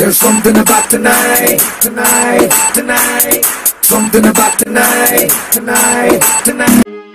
There's something about tonight, tonight, tonight. Something about tonight, tonight, tonight.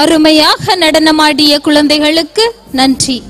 அருமையாக நடனமாடிய குழந்தைகளுக்கு நன்றி.